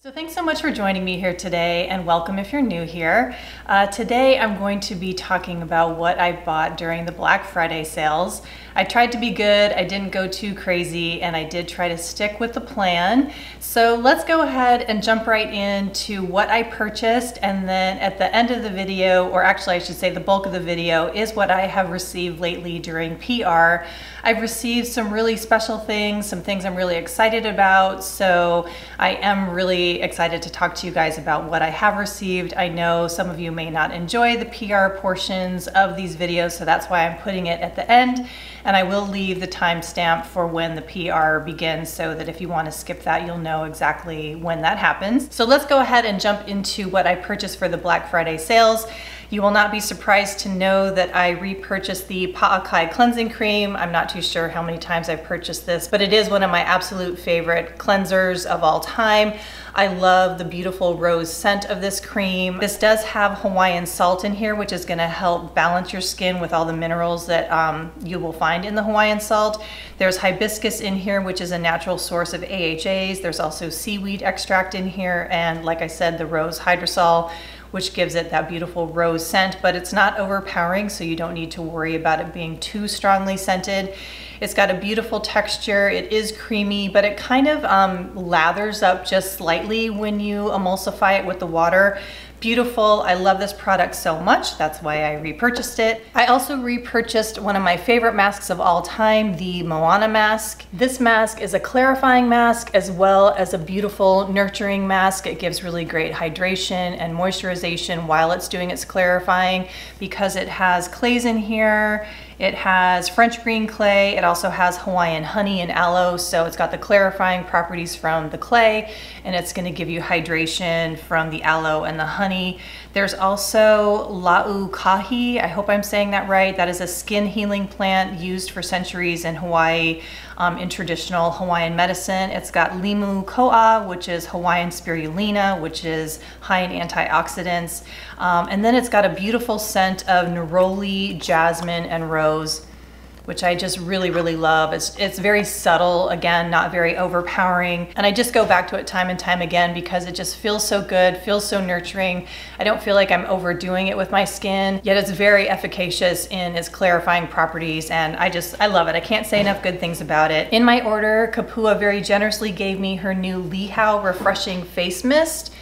So thanks so much for joining me here today and welcome if you're new here. Uh, today I'm going to be talking about what I bought during the Black Friday sales. I tried to be good, I didn't go too crazy, and I did try to stick with the plan. So let's go ahead and jump right into what I purchased and then at the end of the video, or actually I should say the bulk of the video, is what I have received lately during PR. I've received some really special things, some things I'm really excited about, so I am really excited to talk to you guys about what I have received. I know some of you may not enjoy the PR portions of these videos, so that's why I'm putting it at the end. And I will leave the timestamp for when the PR begins so that if you want to skip that, you'll know exactly when that happens. So let's go ahead and jump into what I purchased for the Black Friday sales. You will not be surprised to know that I repurchased the Pa'akai cleansing cream. I'm not too sure how many times I've purchased this, but it is one of my absolute favorite cleansers of all time. I love the beautiful rose scent of this cream. This does have Hawaiian salt in here, which is gonna help balance your skin with all the minerals that um, you will find in the Hawaiian salt. There's hibiscus in here, which is a natural source of AHAs. There's also seaweed extract in here, and like I said, the rose hydrosol, which gives it that beautiful rose scent, but it's not overpowering, so you don't need to worry about it being too strongly scented. It's got a beautiful texture. It is creamy, but it kind of um, lathers up just slightly when you emulsify it with the water beautiful. I love this product so much. That's why I repurchased it. I also repurchased one of my favorite masks of all time, the Moana mask. This mask is a clarifying mask as well as a beautiful nurturing mask. It gives really great hydration and moisturization while it's doing its clarifying because it has clays in here it has French green clay. It also has Hawaiian honey and aloe. So it's got the clarifying properties from the clay and it's gonna give you hydration from the aloe and the honey. There's also Lau Kahi. I hope I'm saying that right. That is a skin healing plant used for centuries in Hawaii um, in traditional Hawaiian medicine. It's got limu koa, which is Hawaiian spirulina, which is high in antioxidants. Um, and then it's got a beautiful scent of neroli, jasmine, and rose which I just really, really love. It's, it's very subtle, again, not very overpowering. And I just go back to it time and time again because it just feels so good, feels so nurturing. I don't feel like I'm overdoing it with my skin, yet it's very efficacious in its clarifying properties. And I just, I love it. I can't say enough good things about it. In my order, Kapua very generously gave me her new Lihau Refreshing Face Mist.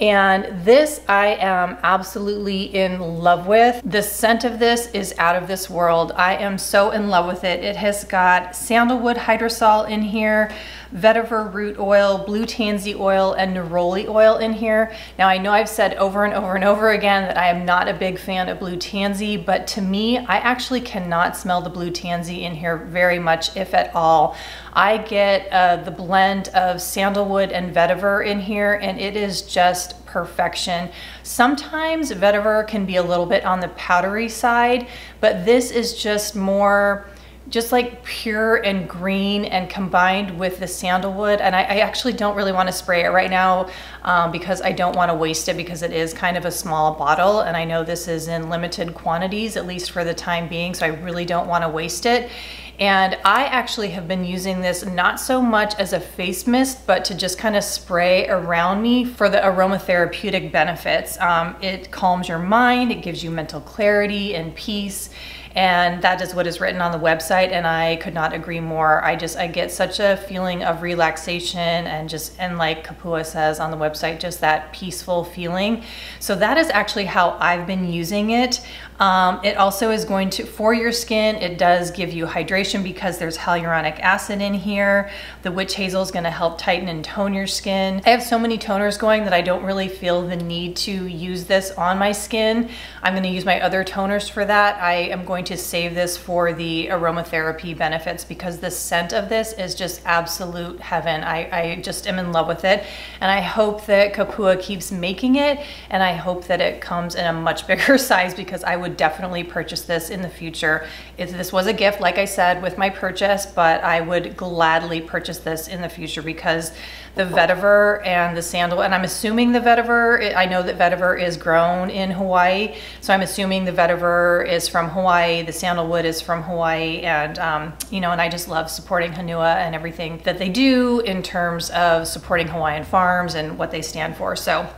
And this I am absolutely in love with. The scent of this is out of this world. I am so in love with it. It has got sandalwood hydrosol in here vetiver root oil, blue tansy oil, and neroli oil in here. Now I know I've said over and over and over again that I am not a big fan of blue tansy, but to me, I actually cannot smell the blue tansy in here very much, if at all. I get uh, the blend of sandalwood and vetiver in here, and it is just perfection. Sometimes vetiver can be a little bit on the powdery side, but this is just more just like pure and green and combined with the sandalwood. And I, I actually don't really want to spray it right now um, because I don't want to waste it because it is kind of a small bottle. And I know this is in limited quantities, at least for the time being. So I really don't want to waste it. And I actually have been using this not so much as a face mist, but to just kind of spray around me for the aromatherapeutic benefits. Um, it calms your mind, it gives you mental clarity and peace and that is what is written on the website and i could not agree more. I just i get such a feeling of relaxation and just and like kapua says on the website just that peaceful feeling. So that is actually how i've been using it um, it also is going to, for your skin, it does give you hydration because there's hyaluronic acid in here. The witch hazel is gonna help tighten and tone your skin. I have so many toners going that I don't really feel the need to use this on my skin. I'm gonna use my other toners for that. I am going to save this for the aromatherapy benefits because the scent of this is just absolute heaven. I, I just am in love with it. And I hope that Kapua keeps making it and I hope that it comes in a much bigger size because I would would definitely purchase this in the future. If this was a gift, like I said, with my purchase, but I would gladly purchase this in the future because the vetiver and the sandal, and I'm assuming the vetiver, I know that vetiver is grown in Hawaii, so I'm assuming the vetiver is from Hawaii. The sandalwood is from Hawaii. And, um, you know, and I just love supporting Honua and everything that they do in terms of supporting Hawaiian farms and what they stand for. So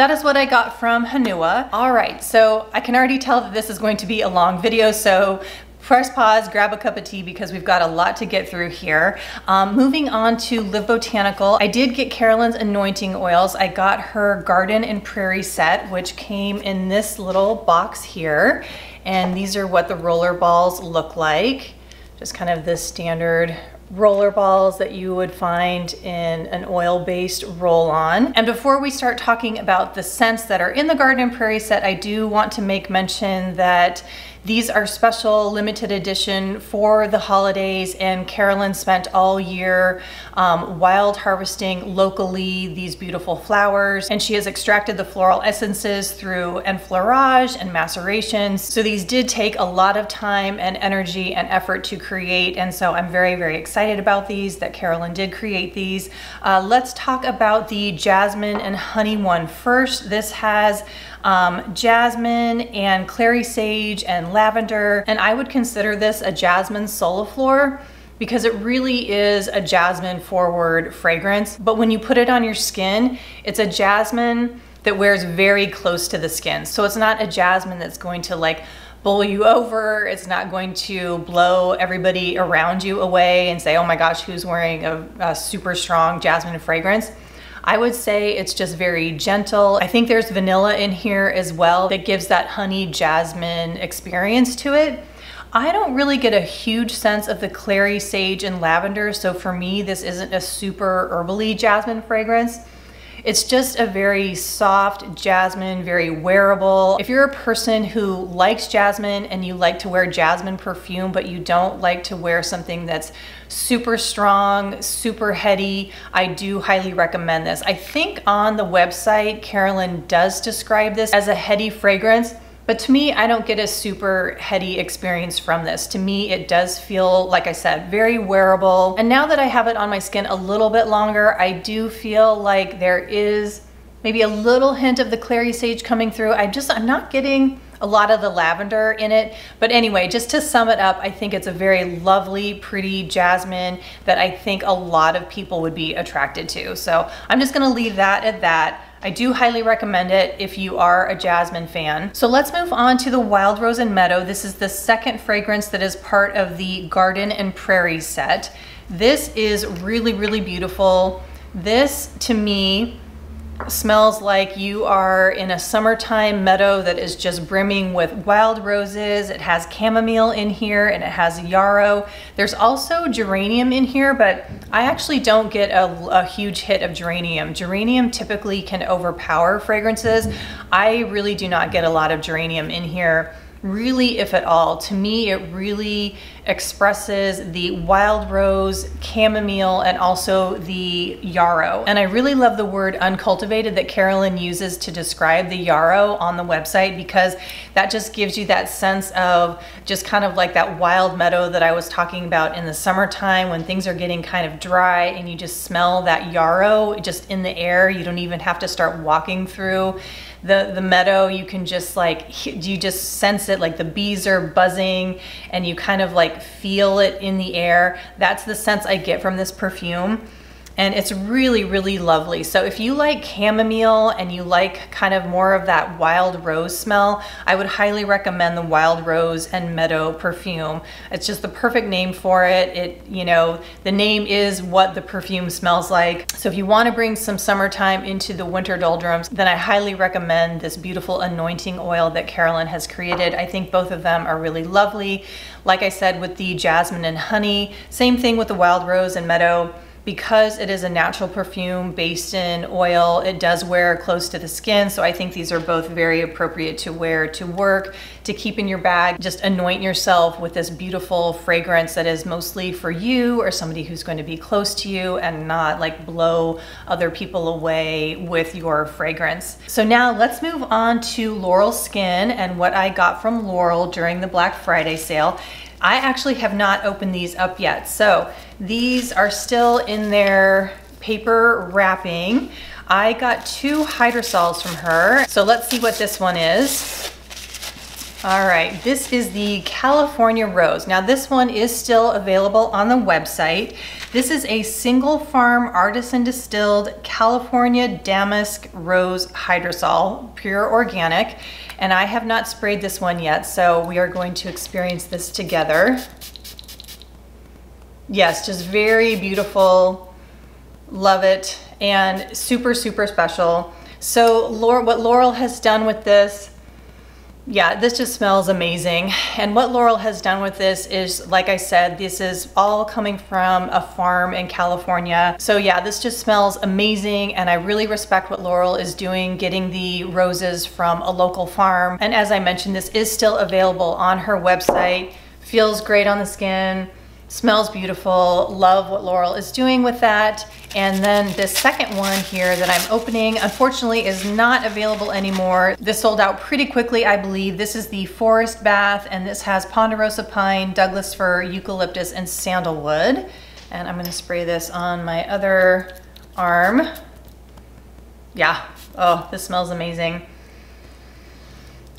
that is what I got from Honua. All right, so I can already tell that this is going to be a long video, so press pause, grab a cup of tea because we've got a lot to get through here. Um, moving on to Live Botanical, I did get Carolyn's anointing oils. I got her garden and prairie set, which came in this little box here. And these are what the roller balls look like. Just kind of the standard roller balls that you would find in an oil-based roll-on. And before we start talking about the scents that are in the Garden and Prairie set, I do want to make mention that these are special limited edition for the holidays and Carolyn spent all year um, wild harvesting locally these beautiful flowers and she has extracted the floral essences through enfleurage and macerations. So these did take a lot of time and energy and effort to create and so I'm very, very excited about these that Carolyn did create these. Uh, let's talk about the jasmine and honey one first. This has um, jasmine and clary sage and lavender. And I would consider this a jasmine soliflor because it really is a jasmine forward fragrance. But when you put it on your skin, it's a jasmine that wears very close to the skin. So it's not a jasmine that's going to like bowl you over. It's not going to blow everybody around you away and say, oh my gosh, who's wearing a, a super strong jasmine fragrance. I would say it's just very gentle. I think there's vanilla in here as well that gives that honey jasmine experience to it. I don't really get a huge sense of the clary sage and lavender, so for me, this isn't a super herbally jasmine fragrance. It's just a very soft jasmine, very wearable. If you're a person who likes jasmine and you like to wear jasmine perfume, but you don't like to wear something that's super strong, super heady, I do highly recommend this. I think on the website, Carolyn does describe this as a heady fragrance. But to me, I don't get a super heady experience from this. To me, it does feel, like I said, very wearable. And now that I have it on my skin a little bit longer, I do feel like there is maybe a little hint of the clary sage coming through. I just, I'm not getting a lot of the lavender in it. But anyway, just to sum it up, I think it's a very lovely, pretty jasmine that I think a lot of people would be attracted to. So I'm just gonna leave that at that. I do highly recommend it if you are a jasmine fan. So let's move on to the Wild Rose and Meadow. This is the second fragrance that is part of the Garden and Prairie set. This is really, really beautiful. This, to me, smells like you are in a summertime meadow that is just brimming with wild roses. It has chamomile in here and it has yarrow. There's also geranium in here, but I actually don't get a, a huge hit of geranium. Geranium typically can overpower fragrances. I really do not get a lot of geranium in here really if at all. To me, it really expresses the wild rose, chamomile, and also the yarrow. And I really love the word uncultivated that Carolyn uses to describe the yarrow on the website because that just gives you that sense of just kind of like that wild meadow that I was talking about in the summertime when things are getting kind of dry and you just smell that yarrow just in the air. You don't even have to start walking through the, the meadow, you can just like, you just sense it, like the bees are buzzing and you kind of like feel it in the air. That's the sense I get from this perfume and it's really, really lovely. So if you like chamomile and you like kind of more of that wild rose smell, I would highly recommend the Wild Rose and Meadow perfume. It's just the perfect name for it. It, you know, the name is what the perfume smells like. So if you want to bring some summertime into the winter doldrums, then I highly recommend this beautiful anointing oil that Carolyn has created. I think both of them are really lovely. Like I said with the jasmine and honey, same thing with the Wild Rose and Meadow because it is a natural perfume based in oil, it does wear close to the skin. So I think these are both very appropriate to wear to work, to keep in your bag. Just anoint yourself with this beautiful fragrance that is mostly for you or somebody who's going to be close to you and not like blow other people away with your fragrance. So now let's move on to Laurel Skin and what I got from Laurel during the Black Friday sale. I actually have not opened these up yet. So these are still in their paper wrapping. I got two hydrosols from her. So let's see what this one is. All right, this is the California Rose. Now this one is still available on the website. This is a single farm artisan distilled California Damask Rose Hydrosol, pure organic. And I have not sprayed this one yet, so we are going to experience this together. Yes, just very beautiful, love it, and super, super special. So Laurel, what Laurel has done with this yeah, this just smells amazing. And what Laurel has done with this is, like I said, this is all coming from a farm in California. So yeah, this just smells amazing. And I really respect what Laurel is doing, getting the roses from a local farm. And as I mentioned, this is still available on her website. Feels great on the skin Smells beautiful. Love what Laurel is doing with that. And then this second one here that I'm opening, unfortunately, is not available anymore. This sold out pretty quickly, I believe. This is the Forest Bath, and this has Ponderosa Pine, Douglas Fir, Eucalyptus, and Sandalwood. And I'm gonna spray this on my other arm. Yeah, oh, this smells amazing.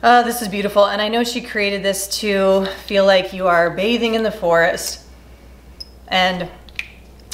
Oh, this is beautiful. And I know she created this to feel like you are bathing in the forest and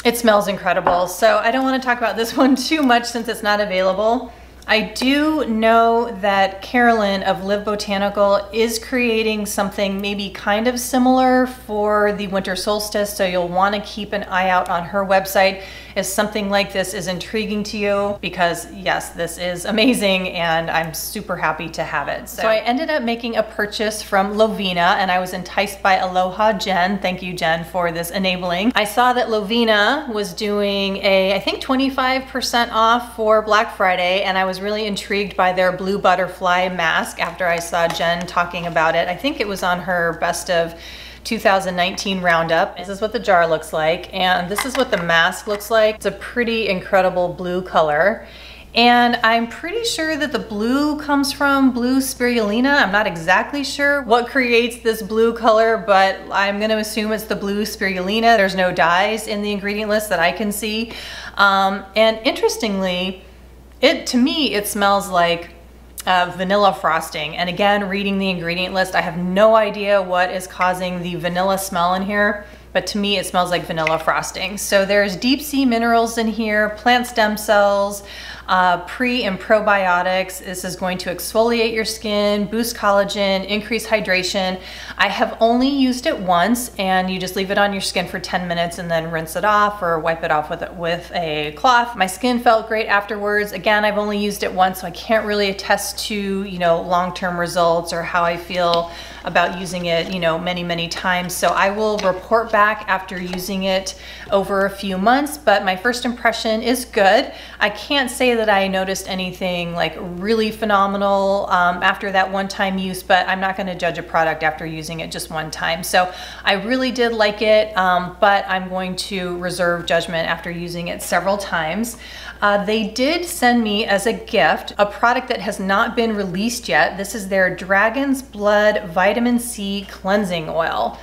it smells incredible. So I don't wanna talk about this one too much since it's not available. I do know that Carolyn of Live Botanical is creating something maybe kind of similar for the winter solstice, so you'll want to keep an eye out on her website if something like this is intriguing to you because yes, this is amazing and I'm super happy to have it. So, so I ended up making a purchase from Lovinah and I was enticed by Aloha Jen. Thank you, Jen, for this enabling. I saw that Lovinah was doing a, I think 25% off for Black Friday and I was really intrigued by their blue butterfly mask after I saw Jen talking about it. I think it was on her best of 2019 roundup. This is what the jar looks like and this is what the mask looks like. It's a pretty incredible blue color. And I'm pretty sure that the blue comes from blue spirulina. I'm not exactly sure what creates this blue color, but I'm gonna assume it's the blue spirulina. There's no dyes in the ingredient list that I can see. Um, and interestingly, it to me, it smells like uh, vanilla frosting. And again, reading the ingredient list, I have no idea what is causing the vanilla smell in here, but to me it smells like vanilla frosting. So there's deep sea minerals in here, plant stem cells, uh, pre and probiotics. This is going to exfoliate your skin, boost collagen, increase hydration. I have only used it once and you just leave it on your skin for 10 minutes and then rinse it off or wipe it off with, with a cloth. My skin felt great afterwards. Again, I've only used it once, so I can't really attest to, you know, long-term results or how I feel about using it, you know, many, many times. So I will report back after using it over a few months, but my first impression is good. I can't say that I noticed anything like really phenomenal um, after that one time use, but I'm not gonna judge a product after using it just one time. So I really did like it, um, but I'm going to reserve judgment after using it several times. Uh, they did send me as a gift a product that has not been released yet. This is their Dragon's Blood Vitamin C Cleansing Oil.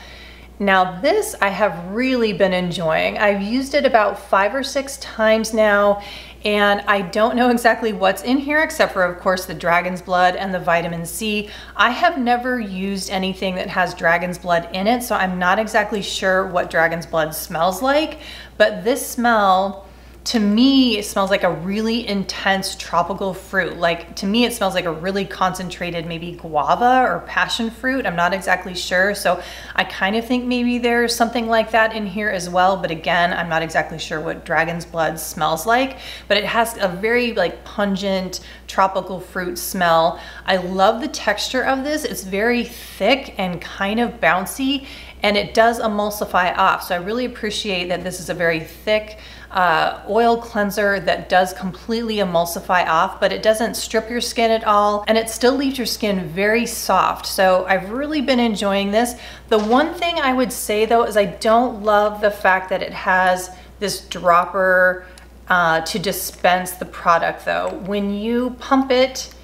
Now this I have really been enjoying. I've used it about five or six times now and I don't know exactly what's in here except for of course the dragon's blood and the vitamin C. I have never used anything that has dragon's blood in it so I'm not exactly sure what dragon's blood smells like but this smell to me, it smells like a really intense tropical fruit. Like to me, it smells like a really concentrated maybe guava or passion fruit. I'm not exactly sure. So I kind of think maybe there's something like that in here as well. But again, I'm not exactly sure what dragon's blood smells like, but it has a very like pungent tropical fruit smell. I love the texture of this. It's very thick and kind of bouncy and it does emulsify off. So I really appreciate that this is a very thick, uh, oil cleanser that does completely emulsify off, but it doesn't strip your skin at all, and it still leaves your skin very soft. So I've really been enjoying this. The one thing I would say though is I don't love the fact that it has this dropper uh, to dispense the product though. When you pump it,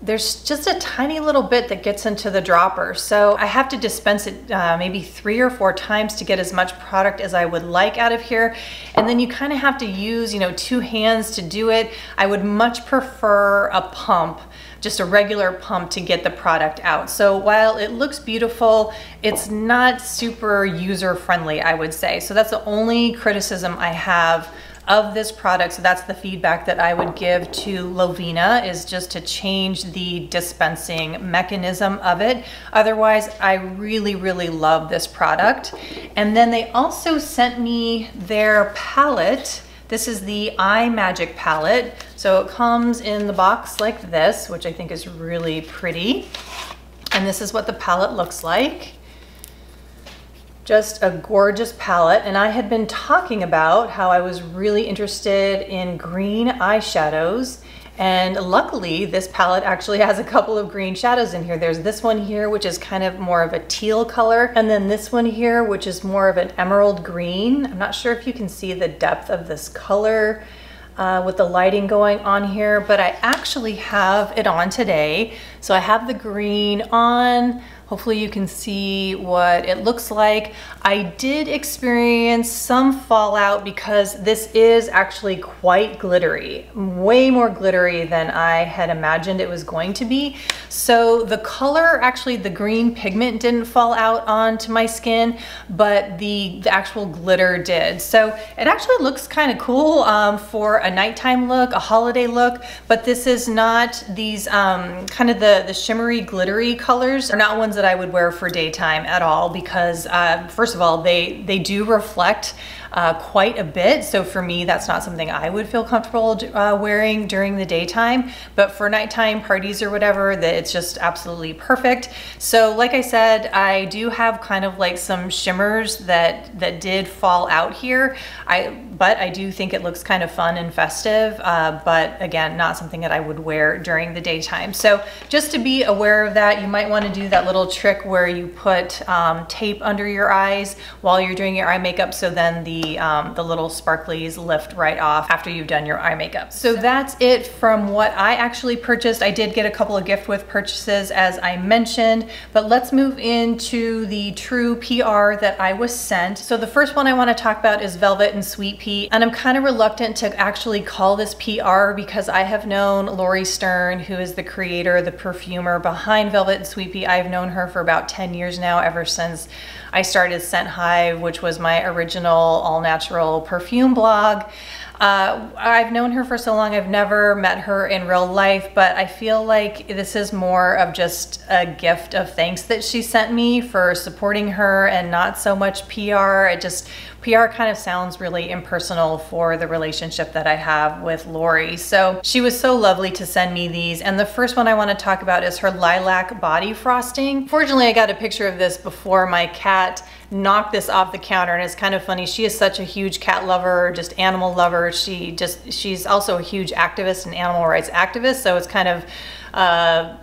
there's just a tiny little bit that gets into the dropper. So I have to dispense it uh, maybe three or four times to get as much product as I would like out of here. And then you kind of have to use, you know, two hands to do it. I would much prefer a pump just a regular pump to get the product out. So while it looks beautiful, it's not super user friendly, I would say. So that's the only criticism I have of this product. So that's the feedback that I would give to Lovinah is just to change the dispensing mechanism of it. Otherwise, I really, really love this product. And then they also sent me their palette. This is the Eye Magic palette. So it comes in the box like this, which I think is really pretty. And this is what the palette looks like just a gorgeous palette. And I had been talking about how I was really interested in green eyeshadows. And luckily, this palette actually has a couple of green shadows in here. There's this one here, which is kind of more of a teal color. And then this one here, which is more of an emerald green. I'm not sure if you can see the depth of this color. Uh, with the lighting going on here, but I actually have it on today. So I have the green on, Hopefully you can see what it looks like. I did experience some fallout because this is actually quite glittery, way more glittery than I had imagined it was going to be. So the color, actually the green pigment didn't fall out onto my skin, but the, the actual glitter did. So it actually looks kind of cool um, for a nighttime look, a holiday look, but this is not these um, kind of the, the shimmery glittery colors. They're not ones that I would wear for daytime at all because uh, first of all, they, they do reflect uh, quite a bit. So for me, that's not something I would feel comfortable uh, wearing during the daytime. But for nighttime parties or whatever, that it's just absolutely perfect. So like I said, I do have kind of like some shimmers that that did fall out here. I but I do think it looks kind of fun and festive. Uh, but again, not something that I would wear during the daytime. So just to be aware of that, you might want to do that little trick where you put um, tape under your eyes while you're doing your eye makeup. So then the the, um, the little sparklies lift right off after you've done your eye makeup. So that's it from what I actually purchased. I did get a couple of gift with purchases as I mentioned, but let's move into the true PR that I was sent. So the first one I wanna talk about is Velvet and Sweet Pea, and I'm kind of reluctant to actually call this PR because I have known Lori Stern, who is the creator, the perfumer behind Velvet and Sweet Pea. I've known her for about 10 years now, ever since I started Scent Hive, which was my original all natural perfume blog. Uh, I've known her for so long, I've never met her in real life, but I feel like this is more of just a gift of thanks that she sent me for supporting her and not so much PR. It just, PR kind of sounds really impersonal for the relationship that I have with Lori. So she was so lovely to send me these. And the first one I want to talk about is her lilac body frosting. Fortunately, I got a picture of this before my cat knocked this off the counter and it's kind of funny. She is such a huge cat lover, just animal lover. She just, she's also a huge activist and animal rights activist. So it's kind of, uh,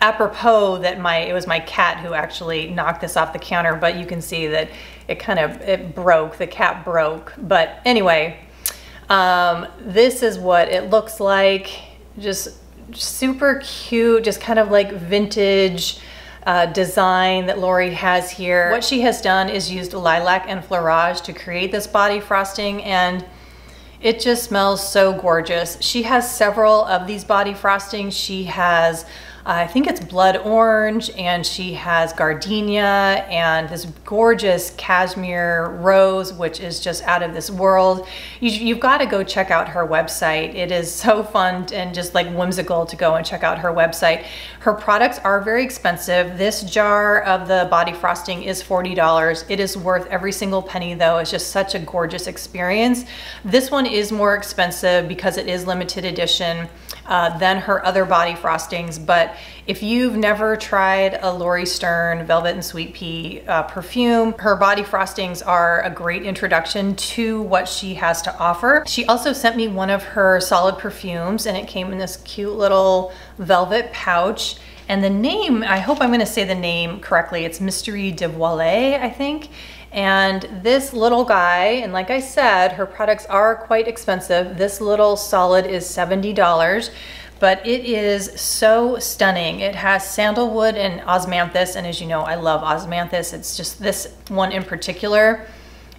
apropos that my it was my cat who actually knocked this off the counter but you can see that it kind of it broke the cat broke but anyway um, this is what it looks like just super cute just kind of like vintage uh, design that Lori has here. What she has done is used lilac enfleurage to create this body frosting and it just smells so gorgeous. She has several of these body frostings. She has I think it's blood orange and she has gardenia and this gorgeous cashmere rose, which is just out of this world. You, have got to go check out her website. It is so fun and just like whimsical to go and check out her website. Her products are very expensive. This jar of the body frosting is $40. It is worth every single penny though. It's just such a gorgeous experience. This one is more expensive because it is limited edition uh, than her other body frostings. But if you've never tried a Lori Stern Velvet and Sweet Pea uh, perfume, her body frostings are a great introduction to what she has to offer. She also sent me one of her solid perfumes and it came in this cute little velvet pouch. And the name, I hope I'm gonna say the name correctly, it's Mystery de Voilée, I think. And this little guy, and like I said, her products are quite expensive. This little solid is $70, but it is so stunning. It has sandalwood and osmanthus, and as you know, I love osmanthus. It's just this one in particular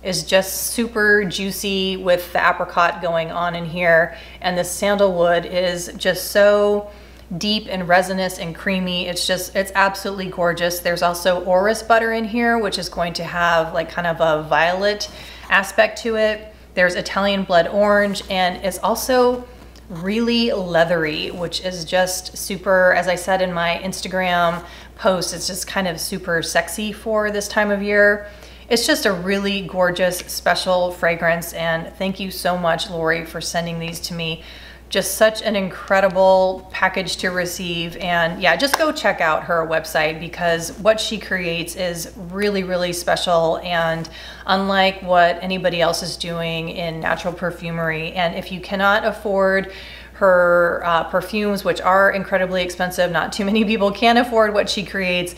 is just super juicy with the apricot going on in here. And the sandalwood is just so deep and resinous and creamy. It's just, it's absolutely gorgeous. There's also orris butter in here, which is going to have like kind of a violet aspect to it. There's Italian blood orange and it's also really leathery, which is just super, as I said in my Instagram post, it's just kind of super sexy for this time of year. It's just a really gorgeous special fragrance and thank you so much Lori for sending these to me just such an incredible package to receive. And yeah just go check out her website because what she creates is really really special. And unlike what anybody else is doing in natural perfumery and if you cannot afford her uh, perfumes which are incredibly expensive not too many people can afford what she creates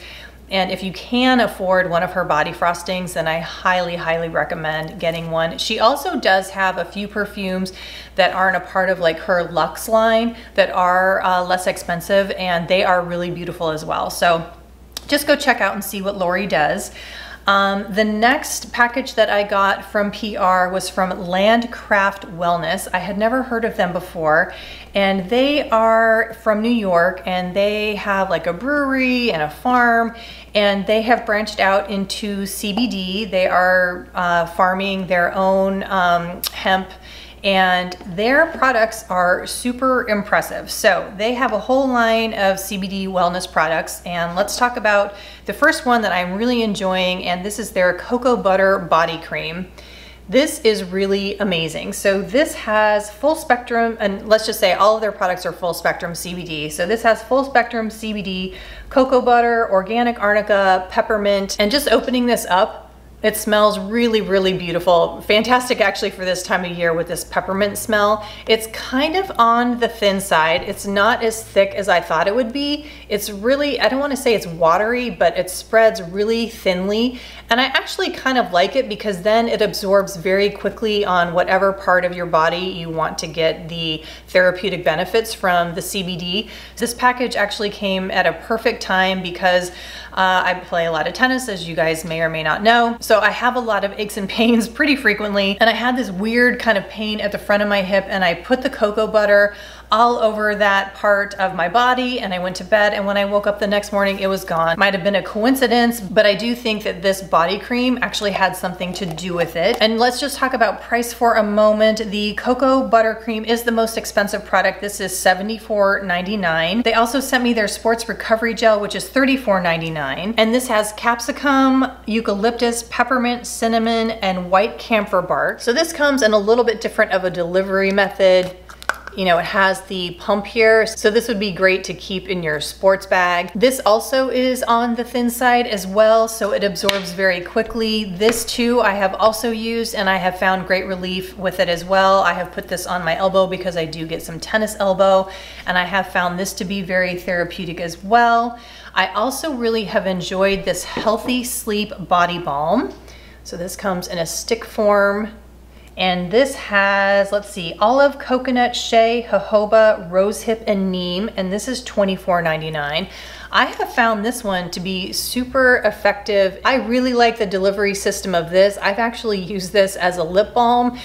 and if you can afford one of her body frostings, then I highly, highly recommend getting one. She also does have a few perfumes that aren't a part of like her Luxe line that are uh, less expensive and they are really beautiful as well. So just go check out and see what Lori does. Um, the next package that I got from PR was from Landcraft Wellness. I had never heard of them before and they are from New York and they have like a brewery and a farm and they have branched out into CBD. They are uh, farming their own um, hemp and their products are super impressive. So they have a whole line of CBD wellness products and let's talk about the first one that I'm really enjoying and this is their cocoa butter body cream. This is really amazing. So this has full spectrum, and let's just say all of their products are full spectrum CBD. So this has full spectrum CBD, cocoa butter, organic arnica, peppermint, and just opening this up, it smells really, really beautiful. Fantastic actually for this time of year with this peppermint smell. It's kind of on the thin side. It's not as thick as I thought it would be. It's really, I don't wanna say it's watery, but it spreads really thinly. And I actually kind of like it because then it absorbs very quickly on whatever part of your body you want to get the therapeutic benefits from the CBD. This package actually came at a perfect time because uh, I play a lot of tennis, as you guys may or may not know. So I have a lot of aches and pains pretty frequently. And I had this weird kind of pain at the front of my hip and I put the cocoa butter all over that part of my body and I went to bed and when I woke up the next morning it was gone. Might have been a coincidence but I do think that this body cream actually had something to do with it. And let's just talk about price for a moment. The cocoa butter cream is the most expensive product. This is $74.99. They also sent me their sports recovery gel which is $34.99 and this has capsicum, eucalyptus, peppermint, cinnamon, and white camphor bark. So this comes in a little bit different of a delivery method you know, it has the pump here, so this would be great to keep in your sports bag. This also is on the thin side as well, so it absorbs very quickly. This too I have also used and I have found great relief with it as well. I have put this on my elbow because I do get some tennis elbow and I have found this to be very therapeutic as well. I also really have enjoyed this Healthy Sleep Body Balm. So this comes in a stick form and this has, let's see, olive, coconut, shea, jojoba, rosehip, and neem. And this is $24.99. I have found this one to be super effective. I really like the delivery system of this. I've actually used this as a lip balm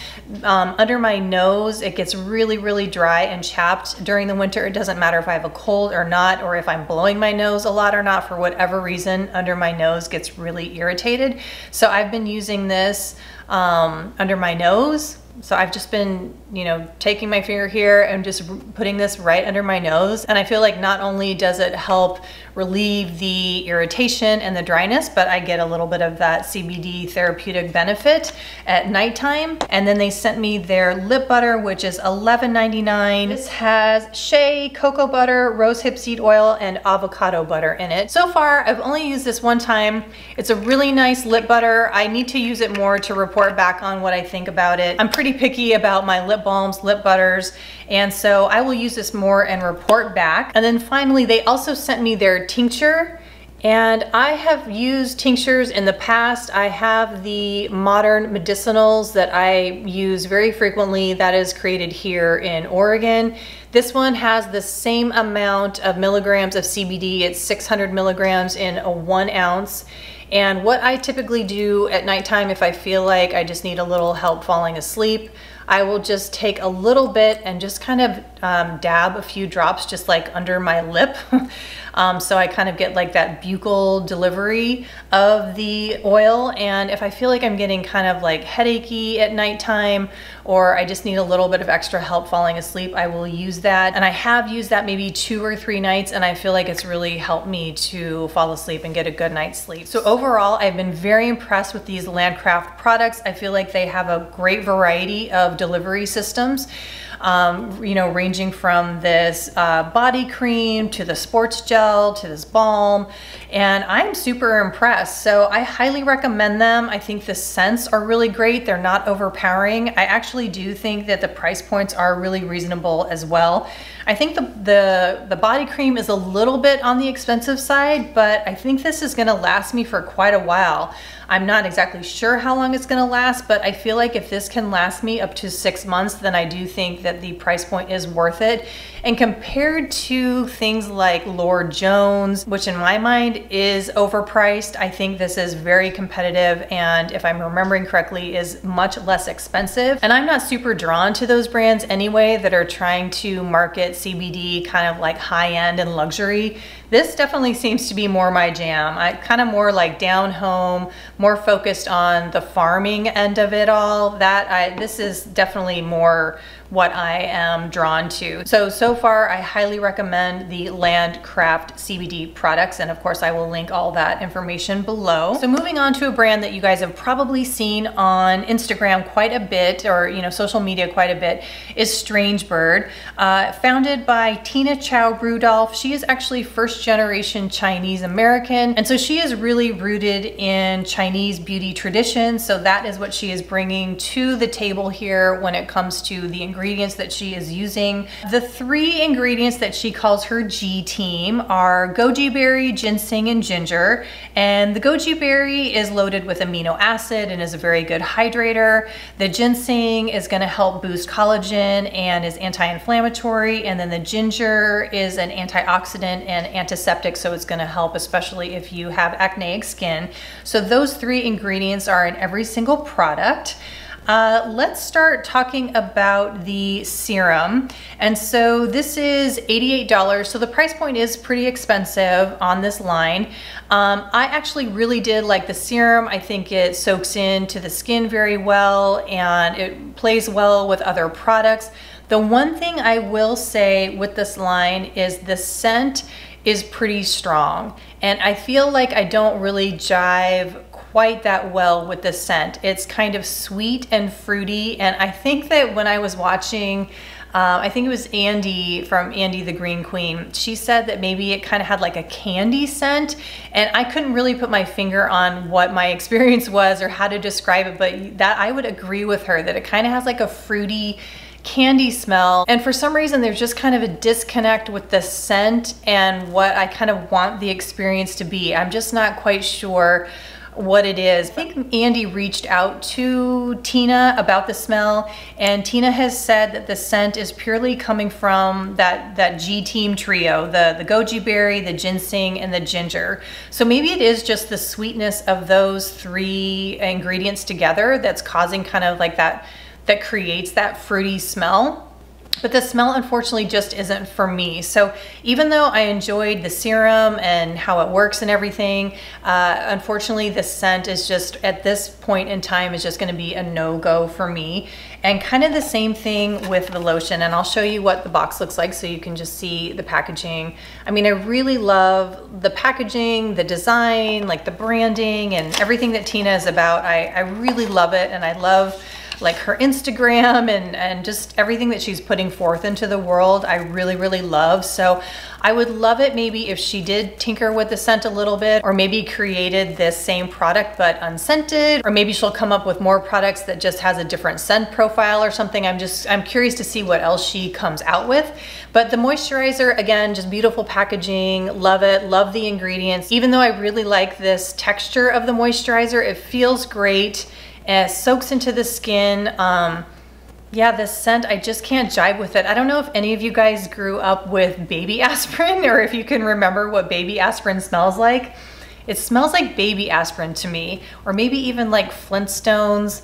um, under my nose. It gets really, really dry and chapped during the winter. It doesn't matter if I have a cold or not, or if I'm blowing my nose a lot or not, for whatever reason, under my nose gets really irritated. So I've been using this um, under my nose. So I've just been, you know, taking my finger here and just putting this right under my nose. And I feel like not only does it help relieve the irritation and the dryness, but I get a little bit of that CBD therapeutic benefit at nighttime. And then they sent me their lip butter, which is $11.99. This has shea, cocoa butter, rosehip seed oil, and avocado butter in it. So far, I've only used this one time. It's a really nice lip butter. I need to use it more to report back on what I think about it. I'm pretty picky about my lip balms, lip butters, and so I will use this more and report back. And then finally, they also sent me their tincture And I have used tinctures in the past. I have the modern medicinals that I use very frequently that is created here in Oregon. This one has the same amount of milligrams of CBD. It's 600 milligrams in a one ounce. And what I typically do at nighttime if I feel like I just need a little help falling asleep, I will just take a little bit and just kind of um, dab a few drops just like under my lip. um, so I kind of get like that buccal delivery of the oil. And if I feel like I'm getting kind of like headachy at nighttime or I just need a little bit of extra help falling asleep, I will use that. And I have used that maybe two or three nights and I feel like it's really helped me to fall asleep and get a good night's sleep. So overall, I've been very impressed with these Landcraft products. I feel like they have a great variety of delivery systems um, you know, ranging from this uh, body cream to the sports gel to this balm. And I'm super impressed. So I highly recommend them. I think the scents are really great. They're not overpowering. I actually do think that the price points are really reasonable as well. I think the, the, the body cream is a little bit on the expensive side, but I think this is gonna last me for quite a while. I'm not exactly sure how long it's gonna last, but I feel like if this can last me up to six months, then I do think that the price point is worth it. And compared to things like Lord Jones, which in my mind is overpriced, I think this is very competitive and if I'm remembering correctly is much less expensive. And I'm not super drawn to those brands anyway that are trying to market CBD kind of like high end and luxury. This definitely seems to be more my jam. I kind of more like down home, more focused on the farming end of it all. That I this is definitely more what I am drawn to. So, so far I highly recommend the Landcraft CBD products and of course I will link all that information below. So moving on to a brand that you guys have probably seen on Instagram quite a bit or you know social media quite a bit is Strange Bird. Uh, founded by Tina Chow Rudolph. She is actually first generation Chinese American and so she is really rooted in Chinese beauty tradition so that is what she is bringing to the table here when it comes to the ingredients that she is using. The three ingredients that she calls her G team are goji berry, ginseng, and ginger. And the goji berry is loaded with amino acid and is a very good hydrator. The ginseng is gonna help boost collagen and is anti-inflammatory. And then the ginger is an antioxidant and antiseptic, so it's gonna help especially if you have acneic skin. So those three ingredients are in every single product. Uh, let's start talking about the serum. And so this is $88. So the price point is pretty expensive on this line. Um, I actually really did like the serum. I think it soaks into the skin very well and it plays well with other products. The one thing I will say with this line is the scent is pretty strong. And I feel like I don't really jive quite that well with the scent. It's kind of sweet and fruity. And I think that when I was watching um, I think it was Andy from Andy the Green Queen. She said that maybe it kind of had like a candy scent and I couldn't really put my finger on what my experience was or how to describe it, but that I would agree with her that it kind of has like a fruity candy smell. And for some reason, there's just kind of a disconnect with the scent and what I kind of want the experience to be. I'm just not quite sure what it is. I think Andy reached out to Tina about the smell and Tina has said that the scent is purely coming from that, that G-team trio, the, the goji berry, the ginseng, and the ginger. So maybe it is just the sweetness of those three ingredients together that's causing kind of like that, that creates that fruity smell. But the smell unfortunately just isn't for me. So even though I enjoyed the serum and how it works and everything, uh, unfortunately the scent is just at this point in time is just gonna be a no-go for me. And kind of the same thing with the lotion. And I'll show you what the box looks like so you can just see the packaging. I mean, I really love the packaging, the design, like the branding and everything that Tina is about. I, I really love it and I love like her Instagram and, and just everything that she's putting forth into the world, I really, really love. So I would love it maybe if she did tinker with the scent a little bit or maybe created this same product but unscented or maybe she'll come up with more products that just has a different scent profile or something. I'm just, I'm curious to see what else she comes out with. But the moisturizer, again, just beautiful packaging, love it, love the ingredients. Even though I really like this texture of the moisturizer, it feels great. It soaks into the skin. Um, yeah, this scent, I just can't jive with it. I don't know if any of you guys grew up with baby aspirin or if you can remember what baby aspirin smells like. It smells like baby aspirin to me, or maybe even like Flintstones,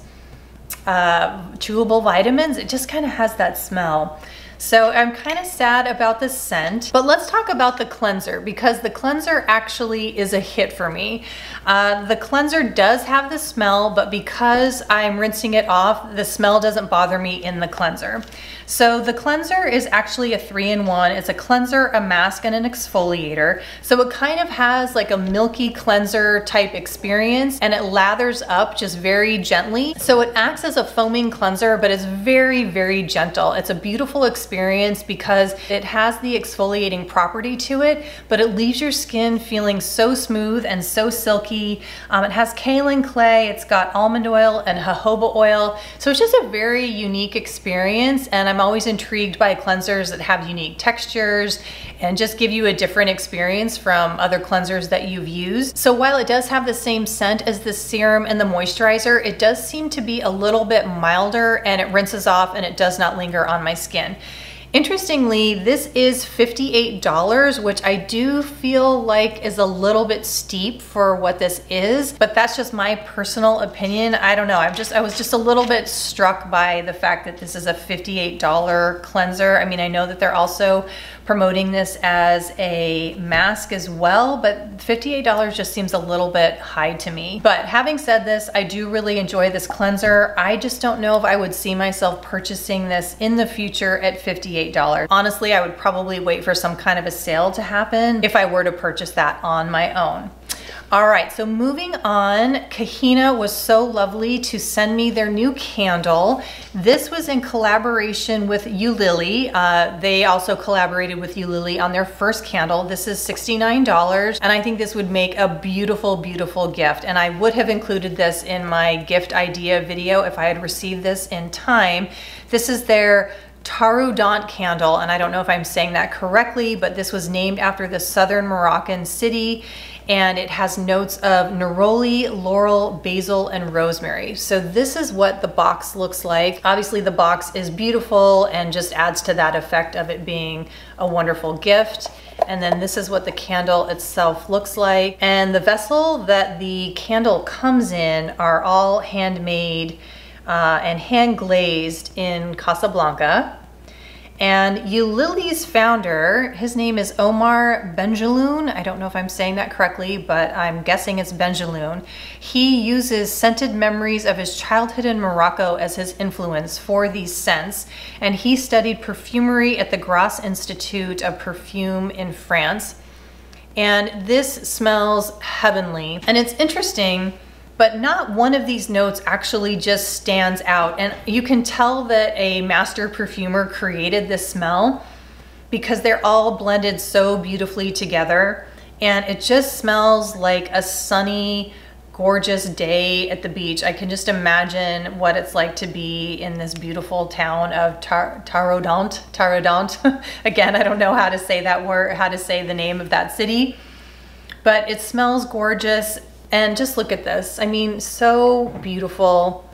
uh, chewable vitamins. It just kind of has that smell. So I'm kind of sad about the scent, but let's talk about the cleanser because the cleanser actually is a hit for me. Uh, the cleanser does have the smell, but because I'm rinsing it off, the smell doesn't bother me in the cleanser. So the cleanser is actually a three-in-one. It's a cleanser, a mask, and an exfoliator. So it kind of has like a milky cleanser type experience and it lathers up just very gently. So it acts as a foaming cleanser, but it's very, very gentle. It's a beautiful experience because it has the exfoliating property to it, but it leaves your skin feeling so smooth and so silky. Um, it has kaolin clay, it's got almond oil and jojoba oil. So it's just a very unique experience and I'm always intrigued by cleansers that have unique textures and just give you a different experience from other cleansers that you've used. So while it does have the same scent as the serum and the moisturizer, it does seem to be a little bit milder and it rinses off and it does not linger on my skin. Interestingly, this is $58, which I do feel like is a little bit steep for what this is, but that's just my personal opinion. I don't know. I'm just, I was just a little bit struck by the fact that this is a $58 cleanser. I mean, I know that they're also promoting this as a mask as well, but $58 just seems a little bit high to me. But having said this, I do really enjoy this cleanser. I just don't know if I would see myself purchasing this in the future at $58. Honestly, I would probably wait for some kind of a sale to happen if I were to purchase that on my own. All right, so moving on, Kahina was so lovely to send me their new candle. This was in collaboration with Ulili. Uh, they also collaborated with Ulili on their first candle. This is $69, and I think this would make a beautiful, beautiful gift. And I would have included this in my gift idea video if I had received this in time. This is their Taroudant candle, and I don't know if I'm saying that correctly, but this was named after the southern Moroccan city and it has notes of neroli, laurel, basil, and rosemary. So this is what the box looks like. Obviously the box is beautiful and just adds to that effect of it being a wonderful gift. And then this is what the candle itself looks like. And the vessel that the candle comes in are all handmade uh, and hand glazed in Casablanca. And Ulili's founder, his name is Omar Benjeloun. I don't know if I'm saying that correctly, but I'm guessing it's Benjeloun. He uses scented memories of his childhood in Morocco as his influence for these scents. And he studied perfumery at the Grasse Institute of Perfume in France. And this smells heavenly. And it's interesting but not one of these notes actually just stands out. And you can tell that a master perfumer created this smell because they're all blended so beautifully together. And it just smells like a sunny, gorgeous day at the beach. I can just imagine what it's like to be in this beautiful town of Tar Tarodont. Tarodont. Again, I don't know how to say that word, how to say the name of that city, but it smells gorgeous and just look at this. I mean, so beautiful.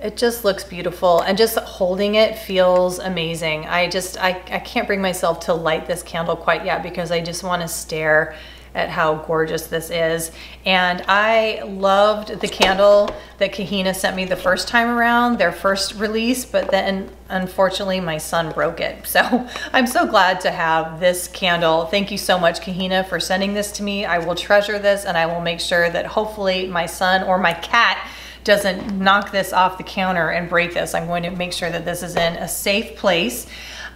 It just looks beautiful and just holding it feels amazing. I just, I, I can't bring myself to light this candle quite yet because I just want to stare at how gorgeous this is. And I loved the candle that Kahina sent me the first time around, their first release, but then unfortunately my son broke it. So I'm so glad to have this candle. Thank you so much Kahina for sending this to me. I will treasure this and I will make sure that hopefully my son or my cat doesn't knock this off the counter and break this. I'm going to make sure that this is in a safe place.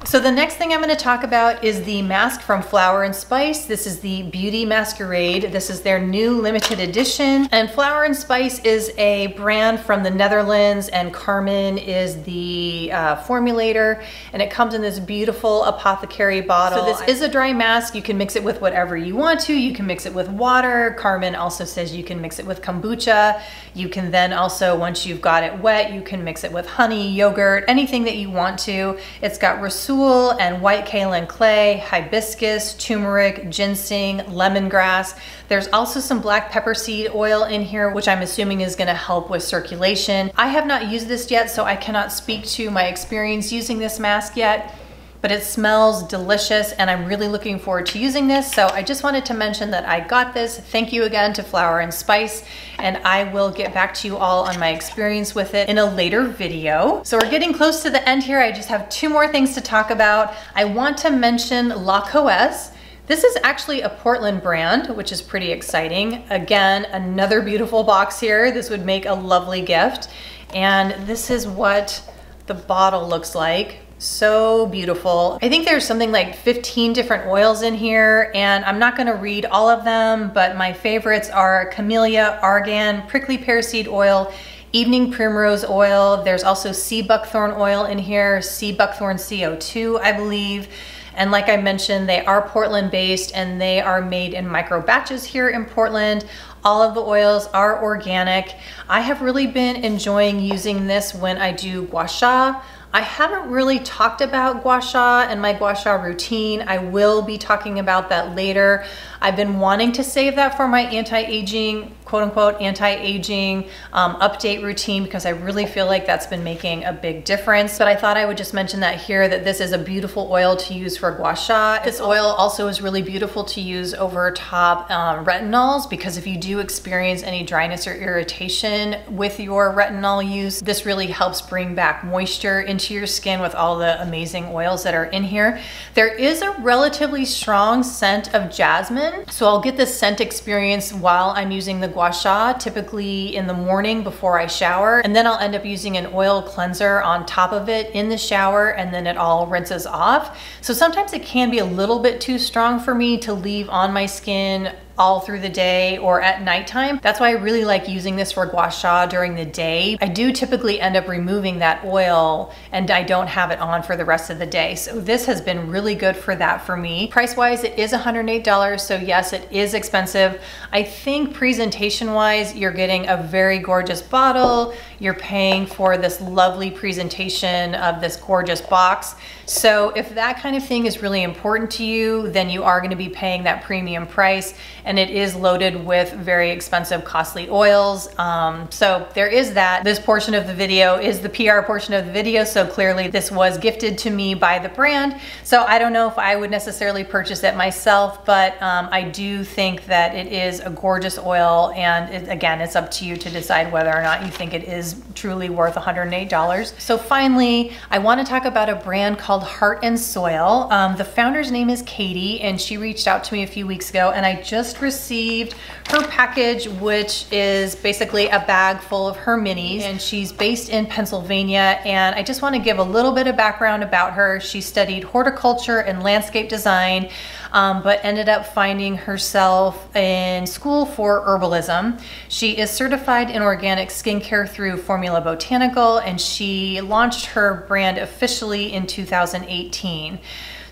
So the next thing I'm gonna talk about is the mask from Flower and Spice. This is the Beauty Masquerade. This is their new limited edition. And Flower and Spice is a brand from the Netherlands and Carmen is the uh, formulator. And it comes in this beautiful apothecary bottle. So this is a dry mask. You can mix it with whatever you want to. You can mix it with water. Carmen also says you can mix it with kombucha. You can then also, once you've got it wet, you can mix it with honey, yogurt, anything that you want to. It's got rhassoul and white kaolin clay, hibiscus, turmeric, ginseng, lemongrass. There's also some black pepper seed oil in here, which I'm assuming is gonna help with circulation. I have not used this yet, so I cannot speak to my experience using this mask yet but it smells delicious and I'm really looking forward to using this. So I just wanted to mention that I got this. Thank you again to Flower and Spice and I will get back to you all on my experience with it in a later video. So we're getting close to the end here. I just have two more things to talk about. I want to mention La Coez. This is actually a Portland brand, which is pretty exciting. Again, another beautiful box here. This would make a lovely gift. And this is what the bottle looks like so beautiful. I think there's something like 15 different oils in here and I'm not gonna read all of them, but my favorites are Camellia, Argan, Prickly Pear Seed Oil, Evening Primrose Oil. There's also Sea Buckthorn Oil in here, Sea Buckthorn CO2, I believe. And like I mentioned, they are Portland based and they are made in micro batches here in Portland. All of the oils are organic. I have really been enjoying using this when I do gua sha I haven't really talked about gua sha and my gua sha routine. I will be talking about that later. I've been wanting to save that for my anti-aging quote unquote anti-aging um, update routine because I really feel like that's been making a big difference. But I thought I would just mention that here that this is a beautiful oil to use for gua sha. This oil also is really beautiful to use over top um, retinols because if you do experience any dryness or irritation with your retinol use, this really helps bring back moisture into your skin with all the amazing oils that are in here. There is a relatively strong scent of jasmine. So I'll get this scent experience while I'm using the gua sha, typically in the morning before I shower. And then I'll end up using an oil cleanser on top of it in the shower and then it all rinses off. So sometimes it can be a little bit too strong for me to leave on my skin all through the day or at nighttime. That's why I really like using this for gua sha during the day. I do typically end up removing that oil and I don't have it on for the rest of the day. So this has been really good for that for me. Price wise, it is $108. So yes, it is expensive. I think presentation wise, you're getting a very gorgeous bottle. You're paying for this lovely presentation of this gorgeous box. So if that kind of thing is really important to you, then you are gonna be paying that premium price and it is loaded with very expensive, costly oils. Um, so there is that. This portion of the video is the PR portion of the video, so clearly this was gifted to me by the brand. So I don't know if I would necessarily purchase it myself, but um, I do think that it is a gorgeous oil, and it, again, it's up to you to decide whether or not you think it is truly worth $108. So finally, I wanna talk about a brand called Heart and Soil. Um, the founder's name is Katie, and she reached out to me a few weeks ago, and I just received her package, which is basically a bag full of her minis. And she's based in Pennsylvania. And I just want to give a little bit of background about her. She studied horticulture and landscape design, um, but ended up finding herself in school for herbalism. She is certified in organic skincare through Formula Botanica, and she launched her brand officially in 2018.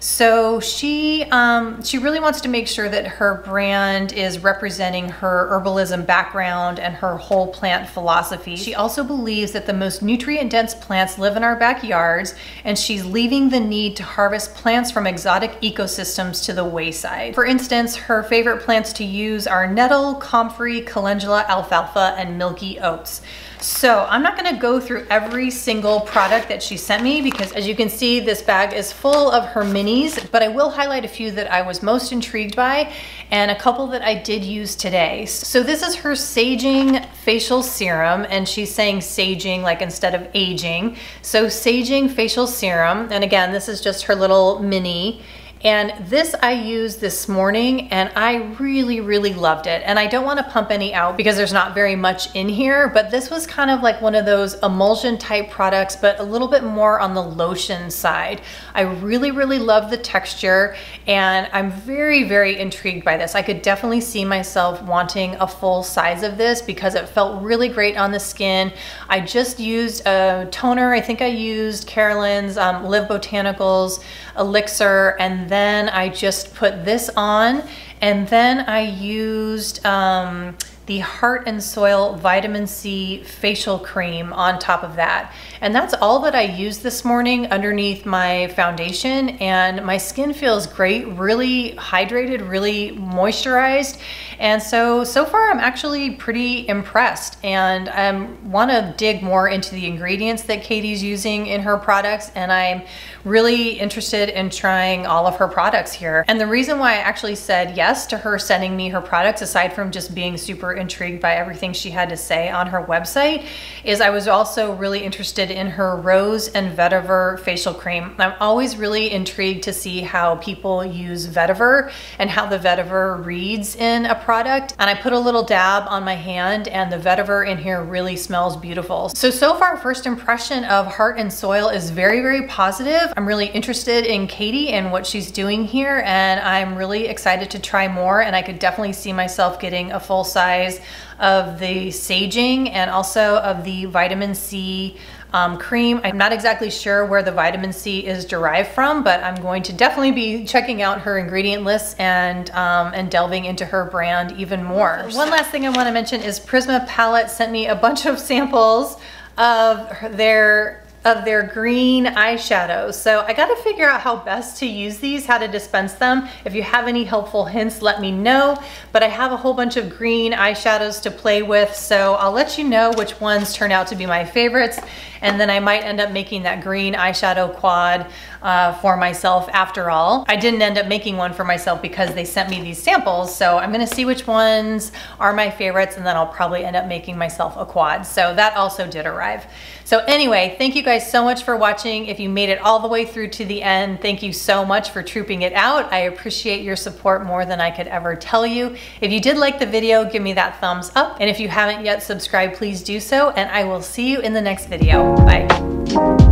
So she um, she really wants to make sure that her brand is representing her herbalism background and her whole plant philosophy. She also believes that the most nutrient dense plants live in our backyards and she's leaving the need to harvest plants from exotic ecosystems to the wayside. For instance, her favorite plants to use are nettle, comfrey, calendula, alfalfa, and milky oats. So I'm not gonna go through every single product that she sent me because as you can see, this bag is full of her minis, but I will highlight a few that I was most intrigued by and a couple that I did use today. So this is her Saging Facial Serum and she's saying saging like instead of aging. So Saging Facial Serum, and again, this is just her little mini And this I used this morning and I really, really loved it. And I don't wanna pump any out because there's not very much in here, but this was kind of like one of those emulsion type products, but a little bit more on the lotion side. I really, really love the texture and I'm very, very intrigued by this. I could definitely see myself wanting a full size of this because it felt really great on the skin. I just used a toner. I think I used Carolyn's um, Live Botanicals elixir and then I just put this on and then I used um, the Heart and Soil Vitamin C Facial Cream on top of that. And that's all that I used this morning underneath my foundation and my skin feels great, really hydrated, really moisturized. And so, so far I'm actually pretty impressed and I want to dig more into the ingredients that Katie's using in her products and I'm really interested in trying all of her products here. And the reason why I actually said yes to her sending me her products, aside from just being super intrigued by everything she had to say on her website, is I was also really interested in her Rose and Vetiver facial cream. I'm always really intrigued to see how people use vetiver and how the vetiver reads in a product. And I put a little dab on my hand and the vetiver in here really smells beautiful. So, so far first impression of Heart and Soil is very, very positive. I'm really interested in Katie and what she's doing here and I'm really excited to try more and I could definitely see myself getting a full size of the saging and also of the vitamin C um, cream. I'm not exactly sure where the vitamin C is derived from, but I'm going to definitely be checking out her ingredient list and, um, and delving into her brand even more. One last thing I wanna mention is Prisma Palette sent me a bunch of samples of their of their green eyeshadows. So I gotta figure out how best to use these, how to dispense them. If you have any helpful hints, let me know. But I have a whole bunch of green eyeshadows to play with, so I'll let you know which ones turn out to be my favorites. And then I might end up making that green eyeshadow quad uh, for myself after all. I didn't end up making one for myself because they sent me these samples. So I'm gonna see which ones are my favorites and then I'll probably end up making myself a quad. So that also did arrive. So anyway, thank you guys so much for watching. If you made it all the way through to the end, thank you so much for trooping it out. I appreciate your support more than I could ever tell you. If you did like the video, give me that thumbs up. And if you haven't yet subscribed, please do so. And I will see you in the next video. Bye.